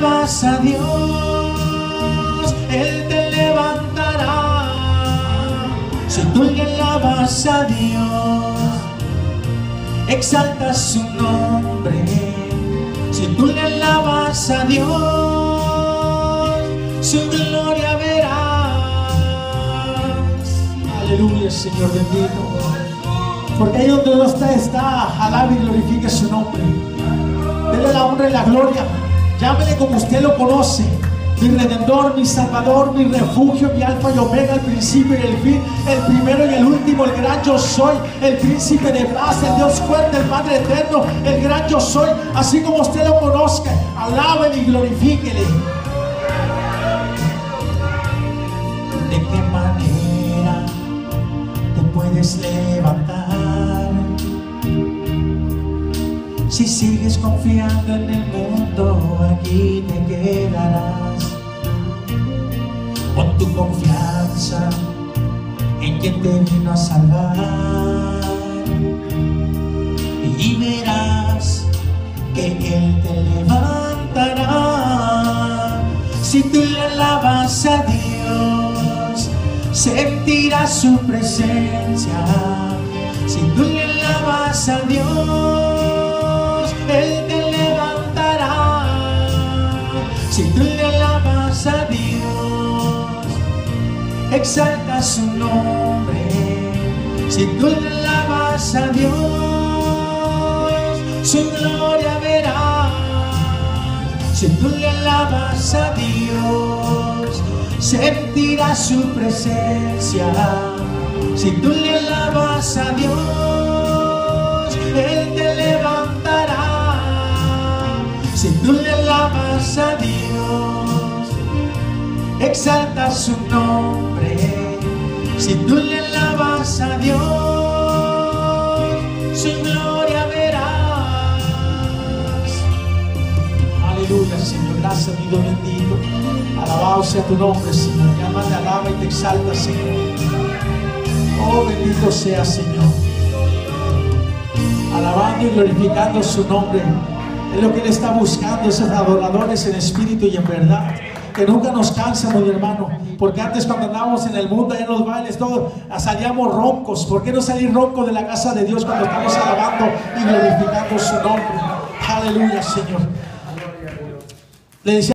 alabas a Dios, Él te levantará. Si tú le alabas a Dios, exaltas su nombre. Si tú le alabas a Dios, su gloria verás. Aleluya, Señor bendito. Porque ahí donde no está, está, alabe y glorifique su nombre. Dele la honra y la gloria. Llámele como usted lo conoce. Mi redentor, mi salvador, mi refugio, mi alfa y omega, el principio y el fin, el primero y el último, el gran yo soy, el príncipe de paz, el Dios fuerte, el Padre eterno, el gran yo soy. Así como usted lo conozca, alábele y glorifíquele. ¿De qué manera te puedes levantar? Si sigues confiando en el mundo, aquí te quedarás. Pon tu confianza en quien te vino a salvar. Y verás que Él te levantará. Si tú le alabas a Dios, sentirás su presencia. Si tú le alabas a Dios, exalta su nombre. Si tú le alabas a Dios, su gloria verás. Si tú le alabas a Dios, sentirás su presencia. Si tú le alabas a Dios, Él te levantará. Si tú le alabas a Dios, exalta su nombre. Si tú le alabas a Dios, su gloria verás. Aleluya, Señor. Gracias, mi Dios bendito. Alabado sea tu nombre, Señor. Mi alma te alaba y te exalta, Señor. Oh, bendito sea, Señor. Alabando y glorificando su nombre. Es lo que Él está buscando, esos adoradores en espíritu y en verdad. Que nunca nos cansemos, mi hermano. Porque antes cuando andábamos en el mundo, en los bailes, todo, salíamos roncos. ¿Por qué no salir ronco de la casa de Dios cuando estamos alabando y glorificando su nombre? Aleluya, Señor. Le decía